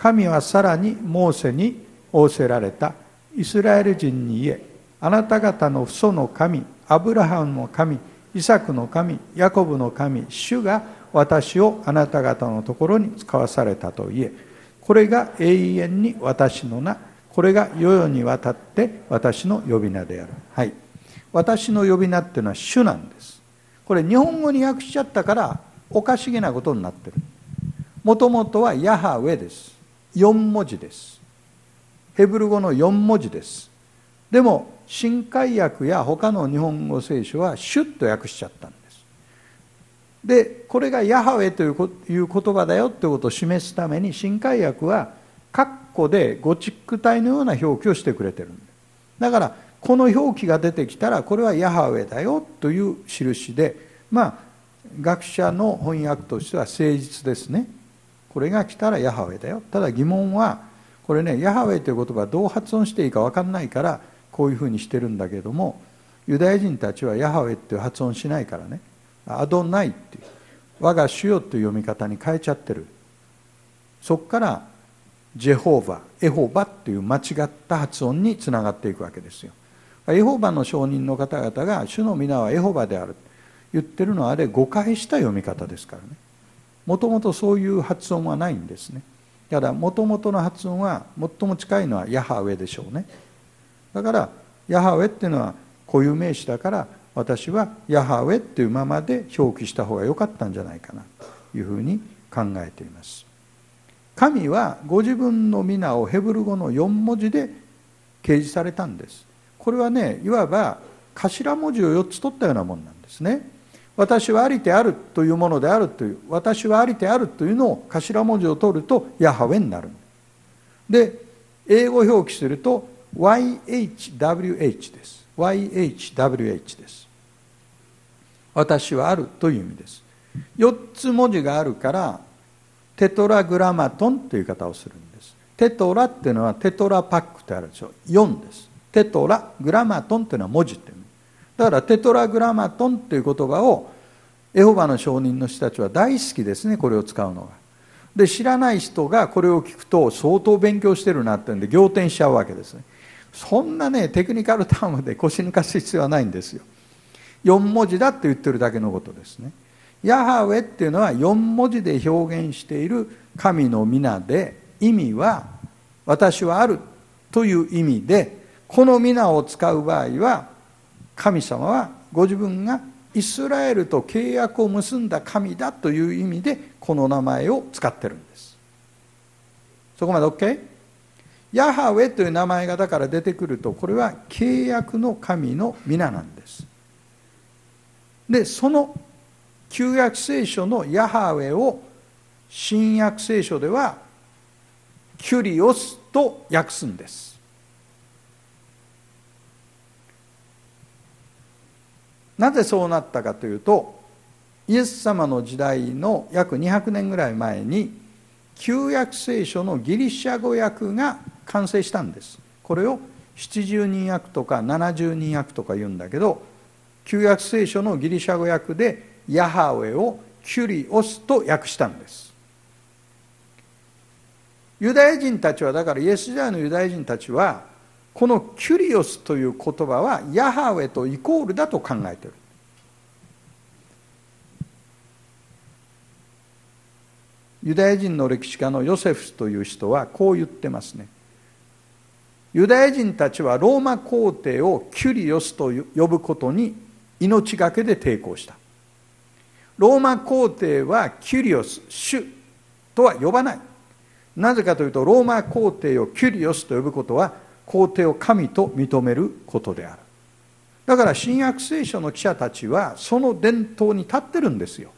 [SPEAKER 2] 神はさらにモーセに仰せられた。イスラエル人に言えあなた方の父祖の神アブラハムの神イサクの神ヤコブの神主が私をあなた方のところに使わされたと言えこれが永遠に私の名これが世々にわたって私の呼び名である。はい。私の呼び名っていうのは主なんです。これ日本語に訳しちゃったからおかしげなことになってる。もともとはヤハウェです。4文字です。ヘブル語の4文字です。でも新海訳や他の日本語聖書はシュッと訳しちゃったんです。でこれがヤハウェという言葉だよということを示すために新海訳は括弧でゴチック体のような表記をしてくれてるんですだからこの表記が出てきたらこれはヤハウェだよという印でまあ学者の翻訳としては誠実ですね。これが来たらヤハウェだよ。ただ疑問はこれねヤハウェという言葉どう発音していいか分かんないからこういうふうにしてるんだけどもユダヤ人たちはヤハウェっていう発音しないからね。アドナイっていう我が主よという読み方に変えちゃってる。そこからジェホーバエホバっていう間違った発音につながっていくわけですよ。エホバの証人の方々が主の皆はエホバである。言ってるのはあれ誤解した読み方ですからね。もともとそういう発音はないんですね。だからもともとの発音は最も近いのはヤハウェでしょうね。だからヤハウェっていうのは固有名詞だから私はヤハウェっていうままで表記した方が良かったんじゃないかなというふうに考えています。神はご自分の皆をヘブル語の4文字で掲示されたんです。これはねいわば頭文字を4つ取ったようなもんなんですね。私はありてあるというものであるという私はありてあるというのを頭文字を取るとヤハウェになる。で英語表記すると YHWH です。YHWH です。私はあるという意味です。4つ文字があるからテトラグラマトンという言い方をするんです。テトラっていうのはテトラパックとあるでしょ。4です。テトラグラマトンというのは文字ってだからテトラグラマトンという言葉をエホバの証人の人たちは大好きですねこれを使うのが。で知らない人がこれを聞くと相当勉強してるなってんで仰天しちゃうわけですね。そんなねテクニカル タームで腰抜かす必要はないんですよ。4文字だって言ってるだけのことですね。ヤハウェっていうのは4文字で表現している神の皆で意味は私はあるという意味でこの皆を使う場合は神様はご自分がイスラエルと契約を結んだ神だという意味でこの名前を使ってるんです。そこまで OK? ヤハウェという名前がだから出てくるとこれは契約の神の皆なんです。でその旧約聖書のヤハウェを新約聖書ではキュリオスと訳すんです。なぜそうなったかというとイエス様の時代の約200年ぐらい前に旧約聖書のギリシャ語訳が完成したんです。これを70人訳とか70人訳とか言うんだけど旧約聖書のギリシャ語訳でヤハウェをキュリオスと訳したんです。ユダヤ人たちはだからイエス時代のユダヤ人たちはこのキュリオスという言葉はヤハウェとイコールだと考えている。ユダヤ人の歴史家のヨセフスという人はこう言ってますね。ユダヤ人たちはローマ皇帝をキュリオスと呼ぶことに命がけで抵抗した。ローマ皇帝はキュリオス主とは呼ばない。なぜかというとローマ皇帝をキュリオスと呼ぶことは皇帝を神と認めることである。だから新約聖書の記者たちはその伝統に立ってるんですよ。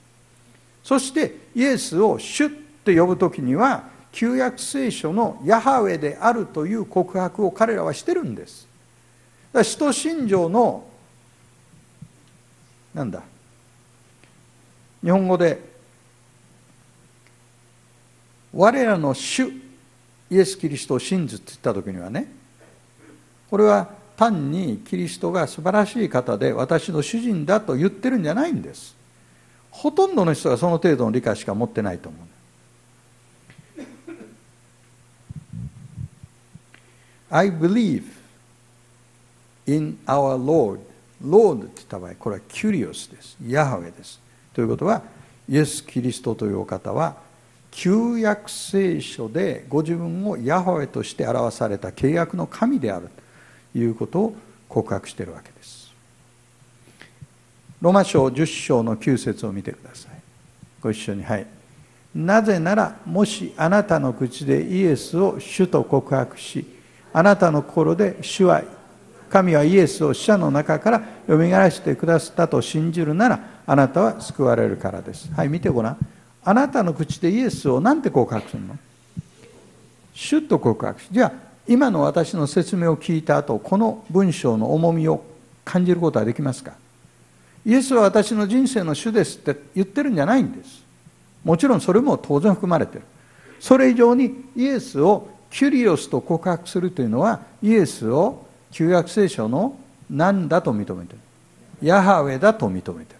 [SPEAKER 2] そしてイエスを主って呼ぶ時には旧約聖書のヤハウェであるという告白を彼らはしてるんです。だから使徒信条のなんだ日本語で我らの主イエス・キリストを信ずって言った時にはねこれは単にキリストが素晴らしい方で私の主人だと言ってるんじゃないんです。ほとんどの人がその程度の理解しか持ってないと思う。I believe in our Lord. Lord って言った場合これはキュリオスです。ヤハウェです。ということはイエス・キリストというお方は旧約聖書でご自分をヤハウェとして表された契約の神であるいうことを告白しているわけです。ローマ書10章の9節を見てください。ご一緒に。はい。なぜならもしあなたの口でイエスを主と告白しあなたの心で主は神はイエスを死者の中からよみがらしてくださったと信じるならあなたは救われるからです。はい見てごらん。あなたの口でイエスを何て告白するの？主と告白し。じゃあ今の私の説明を聞いた後この文章の重みを感じることはできますか？イエスは私の人生の主ですって言ってるんじゃないんです。もちろんそれも当然含まれてる。それ以上にイエスをキュリオスと告白するというのはイエスを旧約聖書の何だと認めてる？ヤハウェだと認めて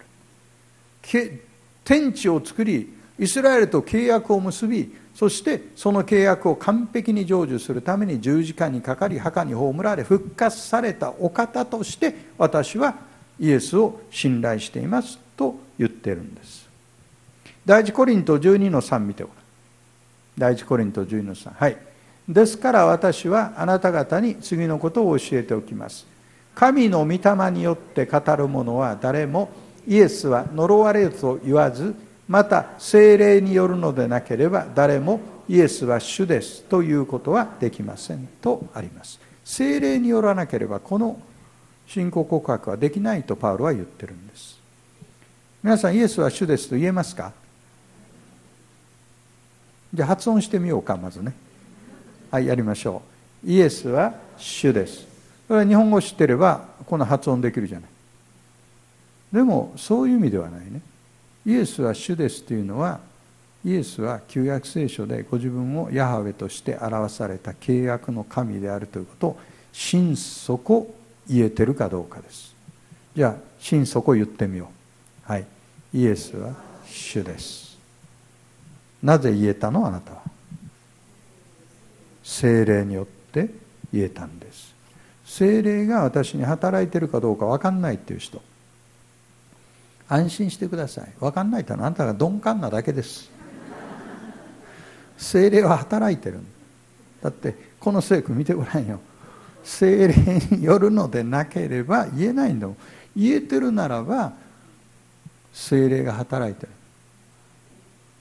[SPEAKER 2] る。天地を作りイスラエルと契約を結びそしてその契約を完璧に成就するために十字架にかかり墓に葬られ復活されたお方として私はイエスを信頼していますと言ってるんです。第一コリント12の3見てごらん第一コリント12の3はい。ですから私はあなた方に次のことを教えておきます。神の御霊によって語る者は誰もイエスは呪われると言わずまた精霊によるのでなければ誰もイエスは主ですということはできませんとあります。精霊によらなければこの信仰告白はできないとパウロは言ってるんです。皆さんイエスは主ですと言えますか？じゃあ発音してみようかまずね。はいやりましょう。イエスは主です。これは日本語を知ってればこの発音できるじゃない。でもそういう意味ではないね。イエスは主ですというのはイエスは旧約聖書でご自分をヤハウェとして表された契約の神であるということを心底言えてるかどうかです。じゃあ心底言ってみよう。はい。イエスは主です。なぜ言えたのあなたは？精霊によって言えたんです。精霊が私に働いてるかどうか分かんないっていう人。安心してください。分かんないとあなたが鈍感なだけです。精霊は働いてるだってこの聖句見てごらんよ。精霊によるのでなければ言えないんだもん言えてるならば精霊が働いてる。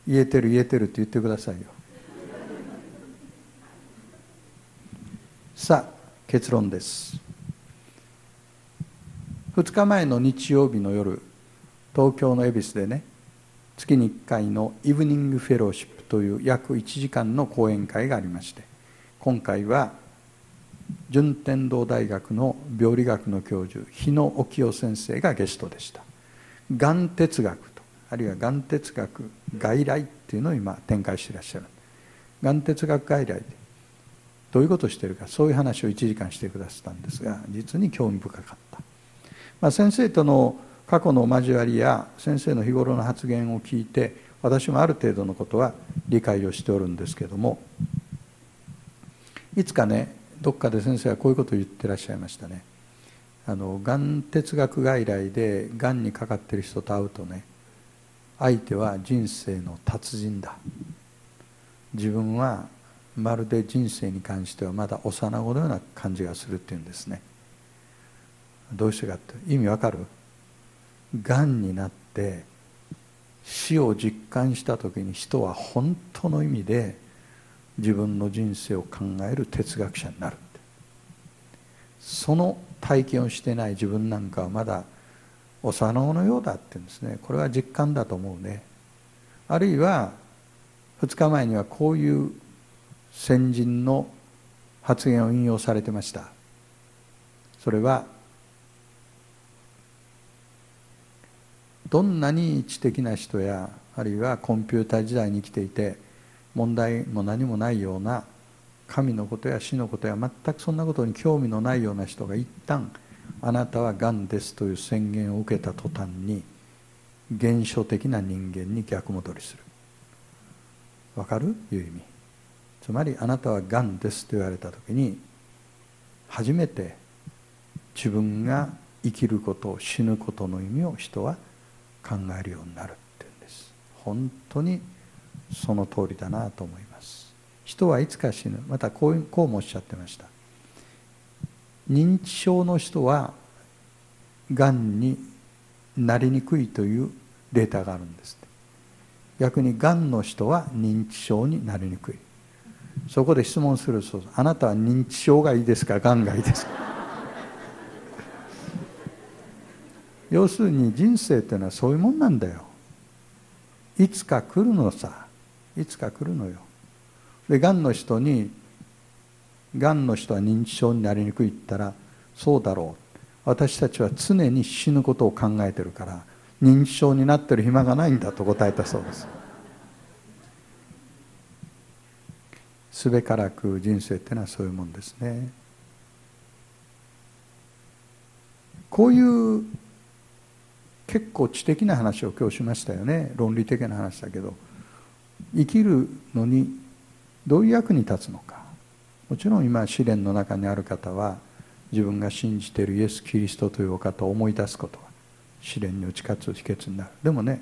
[SPEAKER 2] 言えてる言えてるって言ってくださいよ。さあ結論です。2日前の日曜日の夜東京の恵比寿でね月に1回のイブニングフェローシップという約1時間の講演会がありまして今回は順天堂大学の病理学の教授日野沖夫先生がゲストでした。がん哲学とあるいはがん哲学外来っていうのを今展開していらっしゃる。がん哲学外来でどういうことをしているかそういう話を1時間してくださったんですが実に興味深かった、まあ、先生との過去の交わりや先生の日頃の発言を聞いて私もある程度のことは理解をしておるんですけどもいつかねどっかで先生はこういうことを言ってらっしゃいましたね。あのがん哲学外来でがんにかかってる人と会うとね相手は人生の達人だ。自分はまるで人生に関してはまだ幼子のような感じがするっていうんですね。どうしてかって意味わかる？がんになって死を実感した時に人は本当の意味で自分の人生を考える哲学者になるその体験をしてない自分なんかはまだ幼子のようだって言うんですね。これは実感だと思うね。あるいは2日前にはこういう先人の発言を引用されてました。それはどんなに知的な人やあるいはコンピューター時代に生きていて問題も何もないような神のことや死のことや全くそんなことに興味のないような人が一旦あなたはがんですという宣言を受けた途端に原初的な人間に逆戻りする。わかる？いう意味。つまりあなたはがんですと言われた時に初めて自分が生きること死ぬことの意味を人は考えるようになるっていうんです。本当にその通りだなと思います。人はいつか死ぬ。またこうこうもおっしゃってました。認知症の人はがんになりにくいというデータがあるんです。逆にがんの人は認知症になりにくい。そこで質問するそうあなたは認知症がいいですか？がんがいいですか？要するに人生っていうのはそういうもんなんだよ。いつか来るのさ。いつか来るのよ。でがんの人にがんの人は認知症になりにくいって言ったらそうだろう。私たちは常に死ぬことを考えてるから認知症になってる暇がないんだと答えたそうです。すべからく人生っていうのはそういうもんですね。こういう結構知的な話を今日しましたよね。論理的な話だけど。生きるのにどういう役に立つのか。もちろん今試練の中にある方は自分が信じているイエス・キリストというお方を思い出すことは試練に打ち勝つ秘訣になる。でもね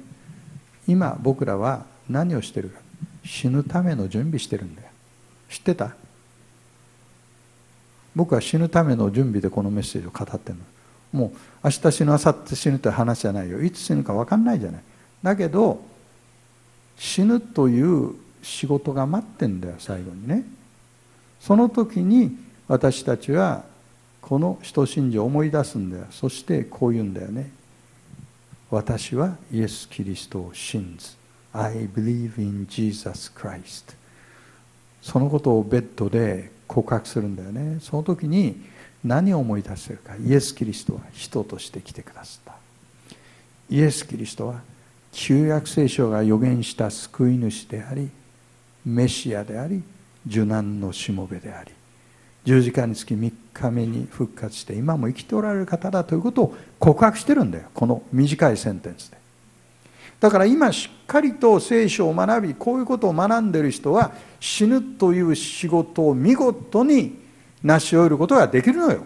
[SPEAKER 2] 今僕らは何をしてるか。死ぬための準備してるんだよ。知ってた？僕は死ぬための準備でこのメッセージを語ってるの。もう明日死ぬ明後日死ぬという話じゃないよ。いつ死ぬか分かんないじゃない。だけど死ぬという仕事が待ってんだよ最後にね。その時に私たちはこの人信条を思い出すんだよ。そしてこう言うんだよね。私はイエス・キリストを信ず。I believe in Jesus Christ そのことをベッドで告白するんだよね。その時に何を思い出せるか。イエス・キリストは人として来てくださった。イエス・キリストは旧約聖書が予言した救い主でありメシアであり受難のしもべであり十字架につき3日目に復活して今も生きておられる方だということを告白してるんだよ。この短いセンテンスで。だから今しっかりと聖書を学びこういうことを学んでる人は死ぬという仕事を見事に成し終えることができるのよ。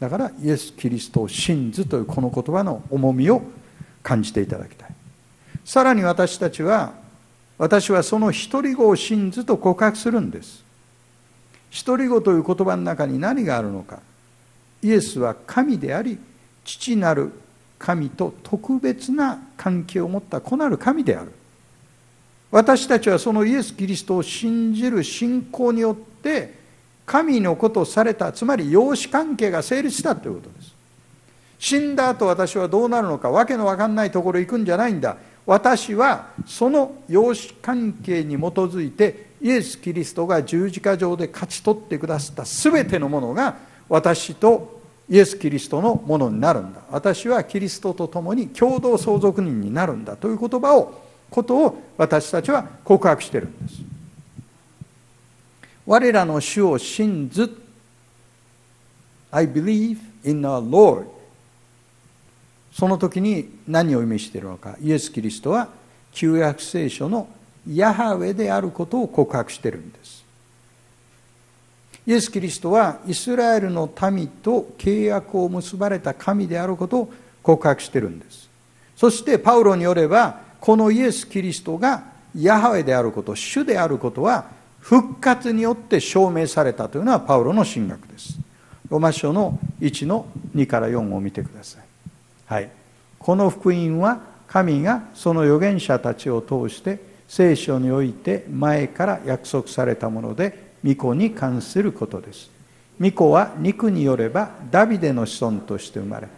[SPEAKER 2] だからイエス・キリストを信ずというこの言葉の重みを感じていただきたい。さらに私たちは私はその独り子を信ずと告白するんです。独り子という言葉の中に何があるのか。イエスは神であり父なる神と特別な関係を持った子なる神である。私たちはそのイエス・キリストを信じる信仰によって神のことをされたつまり養子関係が成立したということです。死んだ後私はどうなるのかわけのわかんないところ行くんじゃないんだ。私はその養子関係に基づいてイエス・キリストが十字架上で勝ち取ってくださった全てのものが私とイエス・キリストのものになるんだ。私はキリストと共に共同相続人になるんだという言葉をことを私たちは告白してるんです。我らの主を信ず。I believe in our Lord その時に何を意味しているのか。イエス・キリストは旧約聖書のヤハウェであることを告白しているんです。イエス・キリストはイスラエルの民と契約を結ばれた神であることを告白しているんです。そしてパウロによればこのイエス・キリストがヤハウェであること主であることは復活によって証明されたというのはパウロの神学です。ロマ書の1の2から4を見てください。はい。この福音は神がその預言者たちを通して聖書において前から約束されたもので御子に関することです。御子は肉によればダビデの子孫として生まれ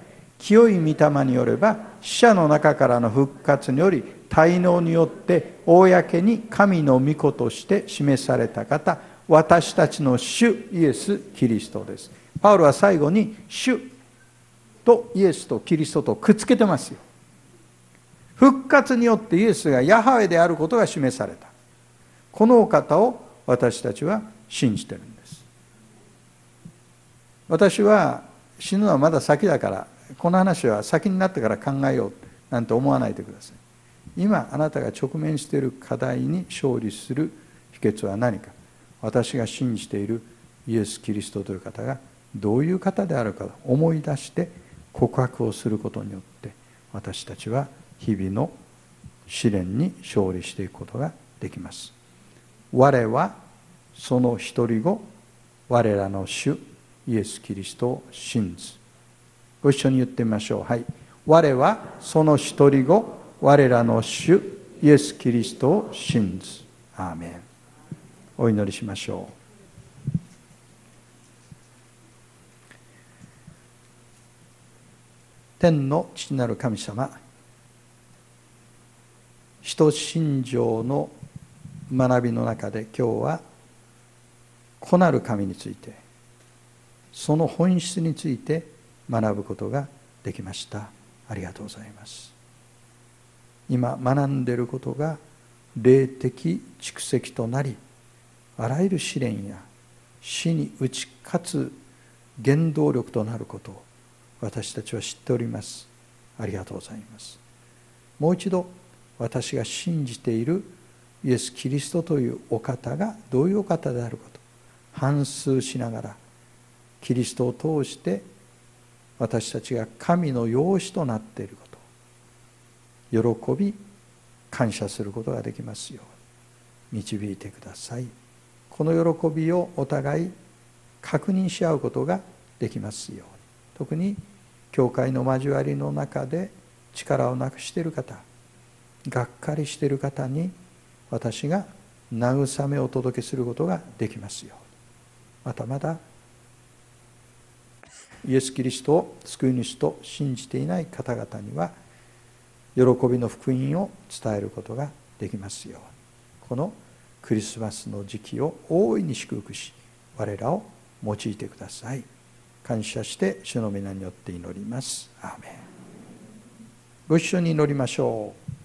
[SPEAKER 2] 清い御霊によれば死者の中からの復活により滞納によって公に神の御子として示された方私たちの主イエス・キリストです。パウロは最後に主とイエスとキリストとくっつけてますよ。復活によってイエスがヤハウェであることが示された。このお方を私たちは信じてるんです。私は死ぬのはまだ先だからこの話は先になってから考えようなんて思わないでください。今あなたが直面している課題に勝利する秘訣は何か。私が信じているイエス・キリストという方がどういう方であるかを思い出して告白をすることによって私たちは日々の試練に勝利していくことができます。我はその一人子我らの主イエス・キリストを信ず。ご一緒に言ってみましょう。はい。我はその一人子我らの主イエス・キリストを信ず。アーメン。お祈りしましょう。天の父なる神様人信条の学びの中で今日は子なる神についてその本質について学ぶことができました。ありがとうございます。今学んでいることが霊的蓄積となりあらゆる試練や死に打ち勝つ原動力となることを私たちは知っております。ありがとうございます。もう一度私が信じているイエス・キリストというお方がどういうお方であること反数しながらキリストを通して私たちが神の養子となっていること喜び感謝することができますように。導いてください。この喜びをお互い確認し合うことができますように。特に教会の交わりの中で力をなくしている方がっかりしている方に私が慰めをお届けすることができますように。またまだイエス・キリストを救い主と信じていない方々には喜びの福音を伝えることができますように。このクリスマスの時期を大いに祝福し我らを用いてください。感謝して主の皆によって祈ります。アーメン。ご一緒に祈りましょう。